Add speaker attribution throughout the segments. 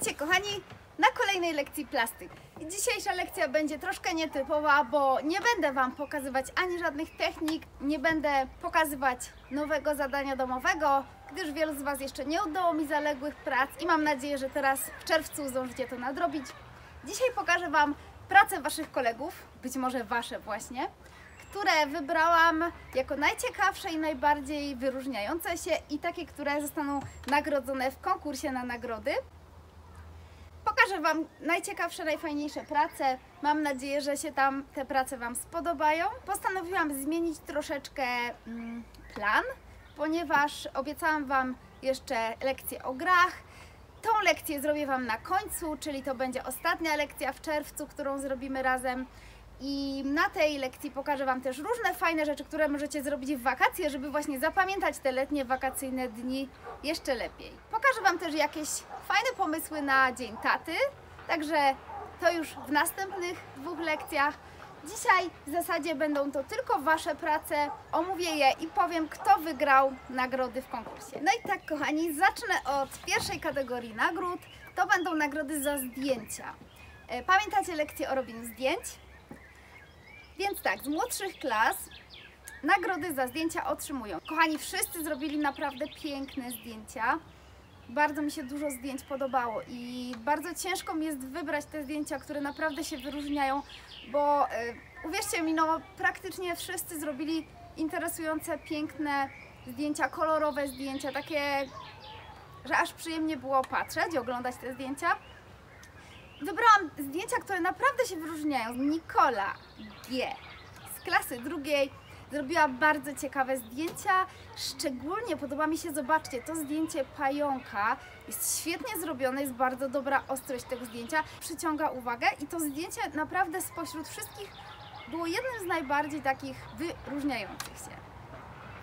Speaker 1: Witajcie kochani na kolejnej lekcji plastyk. Dzisiejsza lekcja będzie troszkę nietypowa, bo nie będę Wam pokazywać ani żadnych technik, nie będę pokazywać nowego zadania domowego, gdyż wielu z Was jeszcze nie udało mi zaległych prac i mam nadzieję, że teraz w czerwcu zdążycie to nadrobić. Dzisiaj pokażę Wam pracę Waszych kolegów, być może Wasze właśnie, które wybrałam jako najciekawsze i najbardziej wyróżniające się i takie, które zostaną nagrodzone w konkursie na nagrody. Pokażę Wam najciekawsze, najfajniejsze prace. Mam nadzieję, że się tam te prace Wam spodobają. Postanowiłam zmienić troszeczkę mm, plan, ponieważ obiecałam Wam jeszcze lekcję o grach. Tą lekcję zrobię Wam na końcu, czyli to będzie ostatnia lekcja w czerwcu, którą zrobimy razem. I na tej lekcji pokażę Wam też różne fajne rzeczy, które możecie zrobić w wakacje, żeby właśnie zapamiętać te letnie wakacyjne dni jeszcze lepiej. Pokażę Wam też jakieś fajne pomysły na Dzień Taty, także to już w następnych dwóch lekcjach. Dzisiaj w zasadzie będą to tylko Wasze prace, omówię je i powiem, kto wygrał nagrody w konkursie. No i tak, kochani, zacznę od pierwszej kategorii nagród. To będą nagrody za zdjęcia. E, Pamiętacie lekcję o robieniu zdjęć? Więc tak, z młodszych klas nagrody za zdjęcia otrzymują. Kochani, wszyscy zrobili naprawdę piękne zdjęcia. Bardzo mi się dużo zdjęć podobało i bardzo ciężko mi jest wybrać te zdjęcia, które naprawdę się wyróżniają, bo y, uwierzcie mi, no praktycznie wszyscy zrobili interesujące, piękne zdjęcia, kolorowe zdjęcia, takie, że aż przyjemnie było patrzeć i oglądać te zdjęcia. Wybrałam zdjęcia, które naprawdę się wyróżniają. Nikola G. z klasy drugiej zrobiła bardzo ciekawe zdjęcia. Szczególnie podoba mi się, zobaczcie, to zdjęcie pająka jest świetnie zrobione, jest bardzo dobra ostrość tego zdjęcia, przyciąga uwagę i to zdjęcie naprawdę spośród wszystkich było jednym z najbardziej takich wyróżniających się.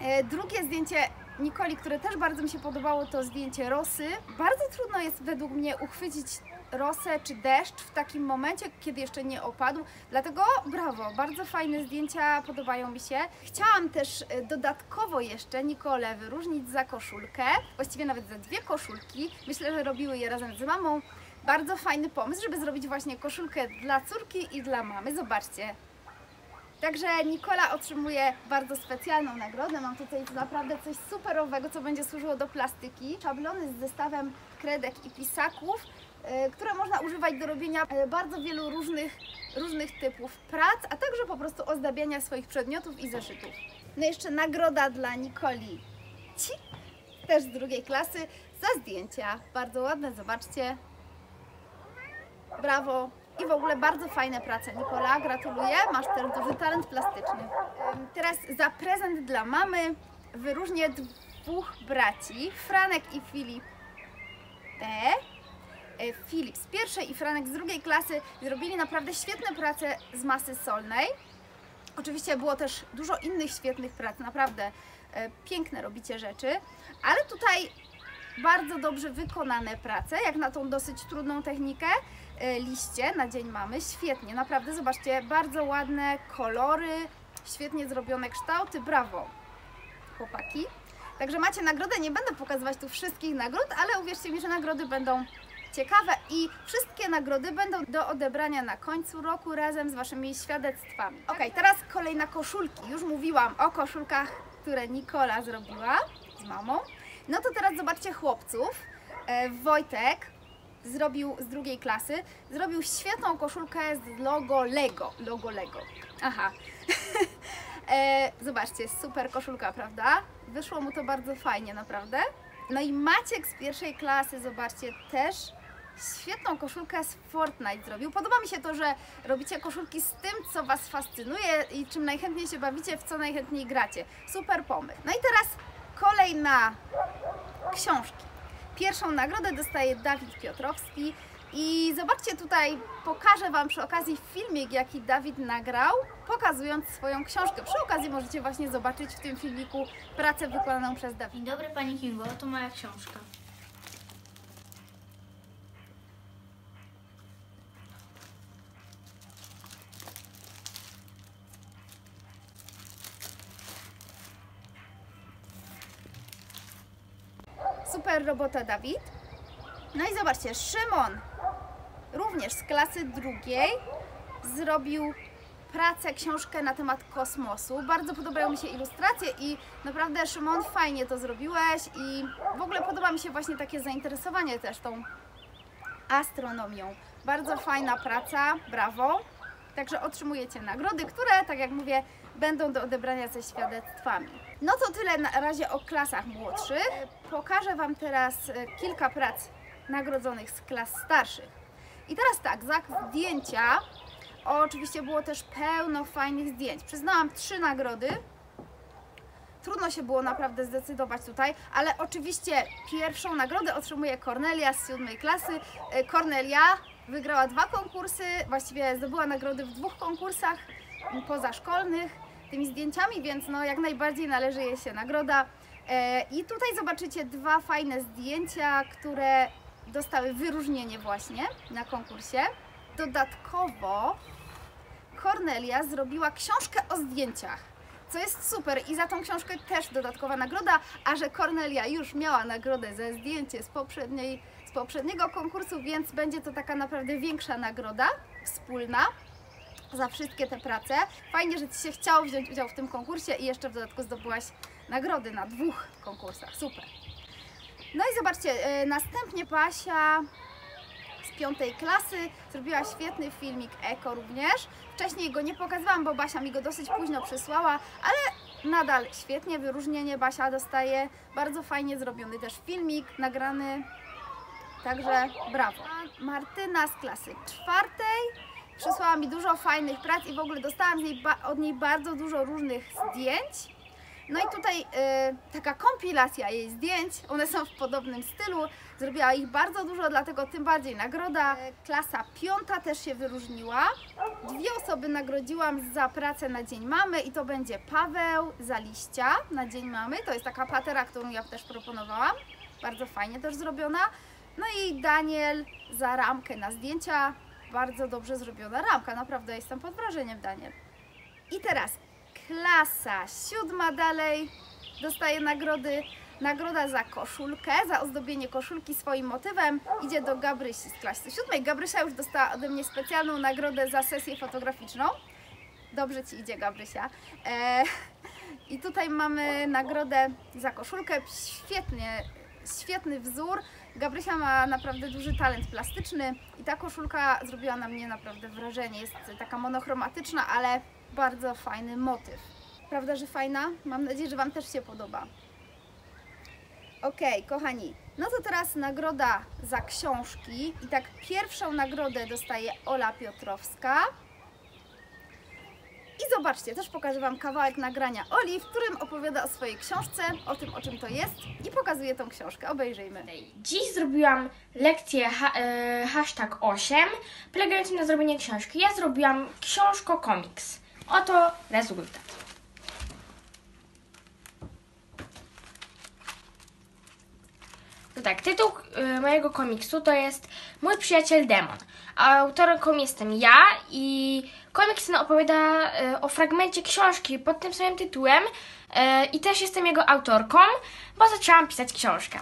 Speaker 1: E, Drugie zdjęcie Nikoli, które też bardzo mi się podobało, to zdjęcie rosy. Bardzo trudno jest według mnie uchwycić rosę czy deszcz w takim momencie, kiedy jeszcze nie opadł. Dlatego brawo, bardzo fajne zdjęcia, podobają mi się. Chciałam też e, dodatkowo jeszcze Nikolę wyróżnić za koszulkę, właściwie nawet za dwie koszulki. Myślę, że robiły je razem z mamą. Bardzo fajny pomysł, żeby zrobić właśnie koszulkę dla córki i dla mamy. Zobaczcie, Także Nikola otrzymuje bardzo specjalną nagrodę. Mam tutaj naprawdę coś superowego, co będzie służyło do plastyki. Szablony z zestawem kredek i pisaków, które można używać do robienia e, bardzo wielu różnych, różnych typów prac, a także po prostu ozdabiania swoich przedmiotów i zeszytów. No i jeszcze nagroda dla Nikoli Ci, też z drugiej klasy, za zdjęcia. Bardzo ładne, zobaczcie. Brawo. I w ogóle bardzo fajne prace. Nikola, gratuluję. Masz też duży talent plastyczny. Teraz za prezent dla mamy wyróżnię dwóch braci, Franek i Filip B. E, Filip z pierwszej i Franek z drugiej klasy zrobili naprawdę świetne prace z masy solnej. Oczywiście było też dużo innych świetnych prac, naprawdę e, piękne robicie rzeczy, ale tutaj bardzo dobrze wykonane prace, jak na tą dosyć trudną technikę. E, Liście na Dzień Mamy, świetnie, naprawdę, zobaczcie, bardzo ładne kolory, świetnie zrobione kształty, brawo, chłopaki. Także macie nagrodę, nie będę pokazywać tu wszystkich nagród, ale uwierzcie mi, że nagrody będą ciekawe i wszystkie nagrody będą do odebrania na końcu roku razem z Waszymi świadectwami. Ok, teraz kolej na koszulki. Już mówiłam o koszulkach, które Nikola zrobiła z mamą. No to teraz zobaczcie chłopców. E, Wojtek zrobił z drugiej klasy, zrobił świetną koszulkę z logo Lego. Logo Lego. Aha. e, zobaczcie, super koszulka, prawda? Wyszło mu to bardzo fajnie, naprawdę. No i Maciek z pierwszej klasy, zobaczcie, też świetną koszulkę z Fortnite zrobił. Podoba mi się to, że robicie koszulki z tym, co Was fascynuje i czym najchętniej się bawicie, w co najchętniej gracie. Super pomysł. No i teraz kolej na książki. Pierwszą nagrodę dostaje Dawid Piotrowski i zobaczcie tutaj, pokażę Wam przy okazji filmik, jaki Dawid nagrał, pokazując swoją książkę. Przy okazji możecie właśnie zobaczyć w tym filmiku pracę wykonaną przez
Speaker 2: Dzień
Speaker 1: Dawida.
Speaker 2: dobry Pani Kingo, to moja książka.
Speaker 1: Super robota, Dawid. No i zobaczcie, Szymon również z klasy drugiej zrobił pracę, książkę na temat kosmosu. Bardzo podobają mi się ilustracje i naprawdę Szymon fajnie to zrobiłeś i w ogóle podoba mi się właśnie takie zainteresowanie też tą astronomią. Bardzo fajna praca, brawo. Także otrzymujecie nagrody, które, tak jak mówię, będą do odebrania ze świadectwami. No to tyle na razie o klasach młodszych. Pokażę Wam teraz e, kilka prac nagrodzonych z klas starszych. I teraz tak, za zdjęcia oczywiście było też pełno fajnych zdjęć. Przyznałam trzy nagrody. Trudno się było naprawdę zdecydować tutaj, ale oczywiście pierwszą nagrodę otrzymuje Kornelia z siódmej klasy. E, Kornelia wygrała dwa konkursy, właściwie zdobyła nagrody w dwóch konkursach pozaszkolnych tymi zdjęciami, więc no jak najbardziej należy jej się nagroda. E, I tutaj zobaczycie dwa fajne zdjęcia, które dostały wyróżnienie właśnie na konkursie. Dodatkowo Kornelia zrobiła książkę o zdjęciach, co jest super i za tą książkę też dodatkowa nagroda, a że Kornelia już miała nagrodę za zdjęcie z, poprzedniej, z poprzedniego konkursu, więc będzie to taka naprawdę większa nagroda wspólna za wszystkie te prace. Fajnie, że Ci się chciało wziąć udział w tym konkursie i jeszcze w dodatku zdobyłaś nagrody na dwóch konkursach. Super. No i zobaczcie, e, następnie Basia z piątej klasy zrobiła świetny filmik Eko również. Wcześniej go nie pokazywałam, bo Basia mi go dosyć późno przysłała, ale nadal świetnie wyróżnienie Basia dostaje. Bardzo fajnie zrobiony też filmik, nagrany, także brawo. Martyna z klasy czwartej przysłała mi dużo fajnych prac i w ogóle dostałam niej od niej bardzo dużo różnych zdjęć. No i tutaj y, taka kompilacja jej zdjęć, one są w podobnym stylu, zrobiła ich bardzo dużo, dlatego tym bardziej nagroda. E, Klasa piąta też się wyróżniła. Dwie osoby nagrodziłam za pracę na Dzień Mamy i to będzie Paweł za liścia na Dzień Mamy, to jest taka patera, którą ja też proponowałam, bardzo fajnie też zrobiona. No i Daniel za ramkę na zdjęcia, bardzo dobrze zrobiona ramka, naprawdę jestem pod wrażeniem Daniel. I teraz klasa siódma dalej dostaje nagrody. Nagroda za koszulkę, za ozdobienie koszulki swoim motywem idzie do Gabrysi z klasy siódmej. Gabrysia już dostała ode mnie specjalną nagrodę za sesję fotograficzną. Dobrze Ci idzie Gabrysia. E, I tutaj mamy nagrodę za koszulkę. Świetnie, świetny wzór. Gabrysia ma naprawdę duży talent plastyczny i ta koszulka zrobiła na mnie naprawdę wrażenie. Jest taka monochromatyczna, ale bardzo fajny motyw. Prawda, że fajna? Mam nadzieję, że Wam też się podoba. Okej, kochani, no to teraz nagroda za książki. I tak pierwszą nagrodę dostaje Ola Piotrowska. Zobaczcie, też pokażę Wam kawałek nagrania Oli, w którym opowiada o swojej książce, o tym, o czym to jest i pokazuje tą książkę. Obejrzyjmy.
Speaker 3: Dziś zrobiłam lekcję ha e, hashtag 8, polegającą na zrobieniu książki. Ja zrobiłam książko komiks. Oto rezultat. No tak, tytuł e, mojego komiksu to jest Mój przyjaciel demon. Autorką jestem ja i komiks ten opowiada e, o fragmencie książki pod tym samym tytułem e, i też jestem jego autorką, bo zaczęłam pisać książkę.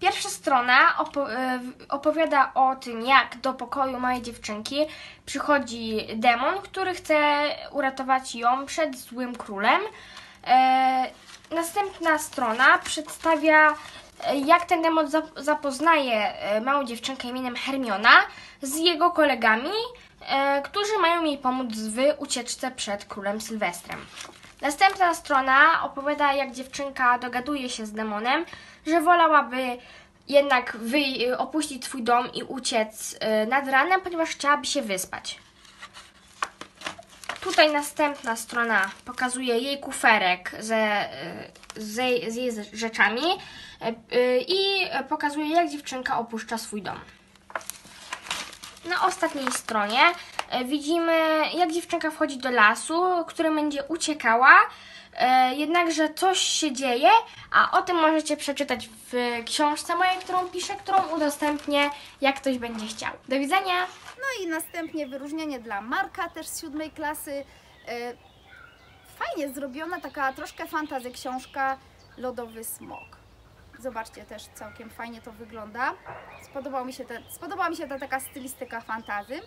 Speaker 3: Pierwsza strona opo- e, opowiada o tym, jak do pokoju mojej dziewczynki przychodzi demon, który chce uratować ją przed złym królem. Następna strona przedstawia, jak ten demon zap- zapoznaje e, małą dziewczynkę imieniem Hermiona z jego kolegami, e, którzy mają jej pomóc w ucieczce przed królem Sylwestrem. Następna strona opowiada, jak dziewczynka dogaduje się z demonem, że wolałaby jednak opuścić swój dom i uciec e, nad ranem, ponieważ chciałaby się wyspać. Tutaj następna strona pokazuje jej kuferek ze, z, jej, z jej rzeczami e, e, i pokazuje, jak dziewczynka opuszcza swój dom. Na ostatniej stronie e, widzimy, jak dziewczynka wchodzi do lasu, którym będzie uciekała. Jednakże coś się dzieje, a o tym możecie przeczytać w książce mojej, którą piszę, którą udostępnię, jak ktoś będzie chciał. Do widzenia!
Speaker 1: No i następnie wyróżnienie dla Marka, też z siódmej klasy. E, Fajnie zrobiona, taka troszkę fantazy książka Lodowy Smok. Zobaczcie, też całkiem fajnie to wygląda. Spodobał mi się te, spodobała mi się ta taka stylistyka fantazy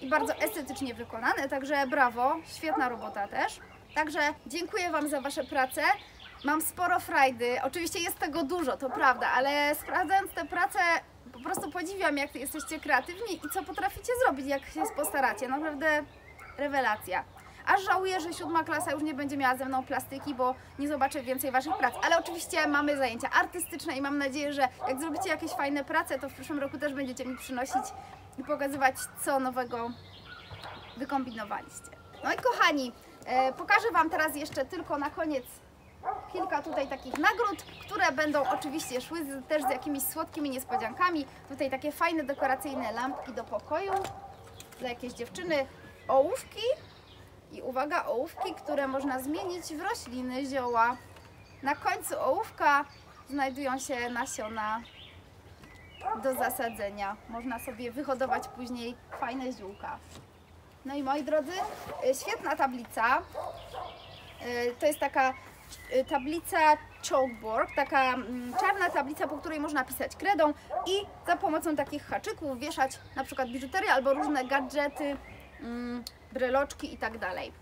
Speaker 1: i bardzo estetycznie wykonane, także brawo, świetna robota też. Także dziękuję Wam za Wasze prace. Mam sporo frajdy, oczywiście jest tego dużo, to prawda, ale sprawdzając te prace po prostu podziwiam jak jesteście kreatywni i co potraficie zrobić, jak się postaracie. Naprawdę rewelacja. Aż żałuję, że siódma klasa już nie będzie miała ze mną plastyki, bo nie zobaczę więcej Waszych prac. Ale oczywiście mamy zajęcia artystyczne i mam nadzieję, że jak zrobicie jakieś fajne prace, to w przyszłym roku też będziecie mi przynosić i pokazywać, co nowego wykombinowaliście. No i kochani, e, pokażę Wam teraz jeszcze tylko na koniec kilka tutaj takich nagród, które będą oczywiście szły z, też z jakimiś słodkimi niespodziankami. Tutaj takie fajne dekoracyjne lampki do pokoju dla jakiejś dziewczyny, ołówki i uwaga, ołówki, które można zmienić w rośliny, zioła. Na końcu ołówka znajdują się nasiona do zasadzenia. Można sobie wyhodować później fajne ziółka. No i moi drodzy, y, świetna tablica. Y, To jest taka tablica chalkboard, taka mm, czarna tablica, po której można pisać kredą i za pomocą takich haczyków wieszać na przykład biżuterię albo różne gadżety, mm, breloczki i tak dalej.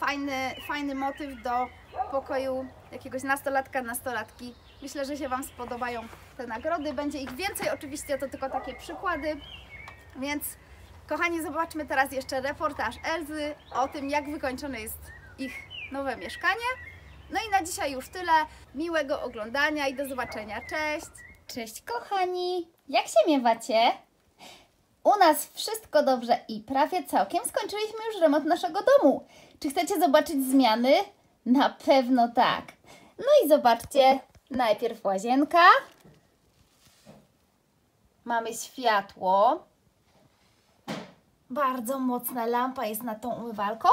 Speaker 1: Fajny, fajny motyw do pokoju jakiegoś nastolatka, nastolatki. Myślę, że się Wam spodobają te nagrody. Będzie ich więcej, oczywiście to tylko takie przykłady. Więc kochani, zobaczmy teraz jeszcze reportaż Elzy o tym, jak wykończone jest ich nowe mieszkanie. No i na dzisiaj już tyle. Miłego oglądania i do zobaczenia. Cześć! Cześć kochani! Jak się miewacie? U nas wszystko dobrze i prawie całkiem skończyliśmy już remont naszego domu. Czy chcecie zobaczyć zmiany? Na pewno tak. No i zobaczcie, najpierw łazienka. Mamy światło. Bardzo mocna lampa jest nad tą umywalką.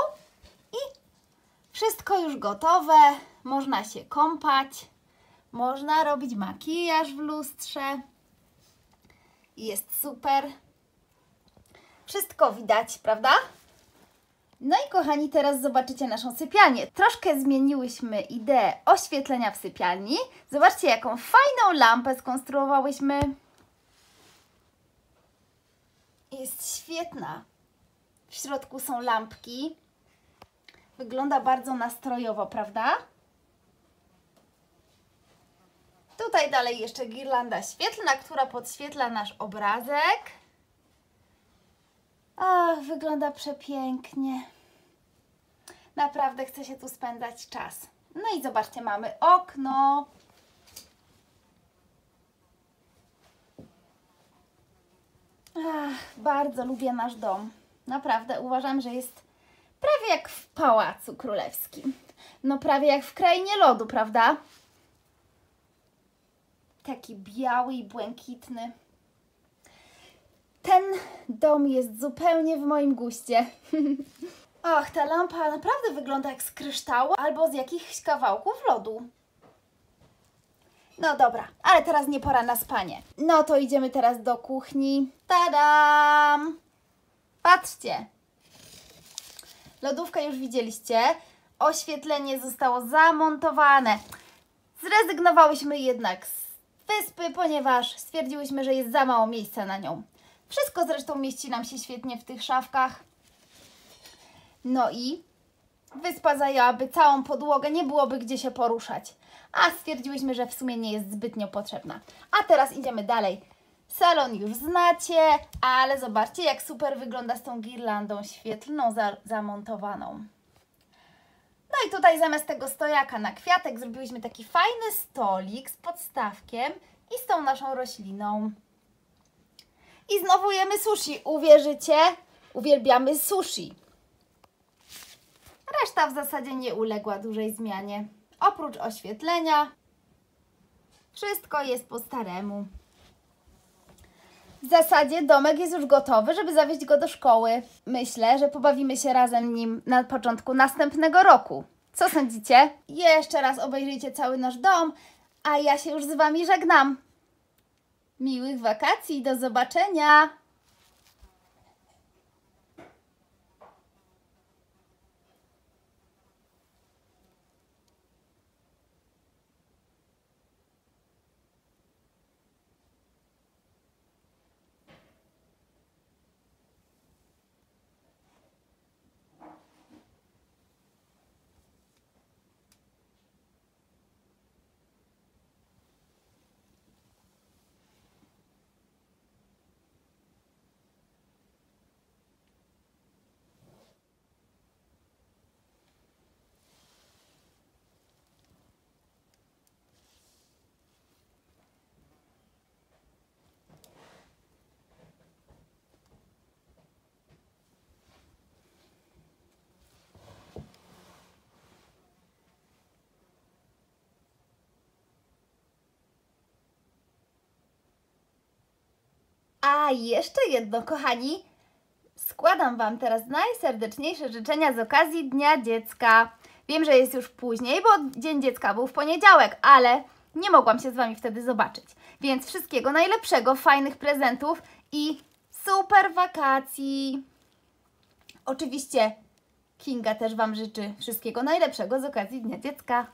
Speaker 1: Wszystko już gotowe. Można się kąpać. Można robić makijaż w lustrze. Jest super. Wszystko widać, prawda? No i kochani, teraz zobaczycie naszą sypialnię. Troszkę zmieniłyśmy ideę oświetlenia w sypialni. Zobaczcie, jaką fajną lampę skonstruowałyśmy. Jest świetna. W środku są lampki. Wygląda bardzo nastrojowo, prawda? Tutaj dalej jeszcze girlanda świetlna, która podświetla nasz obrazek. Ach, wygląda przepięknie. Naprawdę chce się tu spędzać czas. No i zobaczcie, mamy okno. Ach, bardzo lubię nasz dom. Naprawdę uważam, że jest prawie jak w pałacu królewskim. No prawie jak w krainie lodu, prawda? Taki biały i błękitny. Ten dom jest zupełnie w moim guście. Och, ta lampa naprawdę wygląda jak z kryształu albo z jakichś kawałków lodu. No dobra, ale teraz nie pora na spanie. No to idziemy teraz do kuchni. Tadam! Patrzcie! Lodówkę już widzieliście. Oświetlenie zostało zamontowane. Zrezygnowałyśmy jednak z wyspy, ponieważ stwierdziłyśmy, że jest za mało miejsca na nią. Wszystko zresztą mieści nam się świetnie w tych szafkach. No i wyspa zajęłaby całą podłogę, nie byłoby gdzie się poruszać. A stwierdziłyśmy, że w sumie nie jest zbytnio potrzebna. A teraz idziemy dalej. Salon już znacie, ale zobaczcie jak super wygląda z tą girlandą świetlną za zamontowaną. No i tutaj zamiast tego stojaka na kwiatek zrobiłyśmy taki fajny stolik z podstawkiem i z tą naszą rośliną. I znowu jemy sushi. Uwierzycie? Uwielbiamy sushi. Reszta w zasadzie nie uległa dużej zmianie. Oprócz oświetlenia, wszystko jest po staremu. W zasadzie domek jest już gotowy, żeby zawieźć go do szkoły. Myślę, że pobawimy się razem nim na początku następnego roku. Co sądzicie? Jeszcze raz obejrzyjcie cały nasz dom, a ja się już z Wami żegnam. Miłych wakacji, do zobaczenia! A jeszcze jedno, kochani. Składam Wam teraz najserdeczniejsze życzenia z okazji Dnia Dziecka. Wiem, że jest już później, bo Dzień Dziecka był w poniedziałek, ale nie mogłam się z Wami wtedy zobaczyć. Więc wszystkiego najlepszego, fajnych prezentów i super wakacji. Oczywiście Kinga też Wam życzy wszystkiego najlepszego z okazji Dnia Dziecka.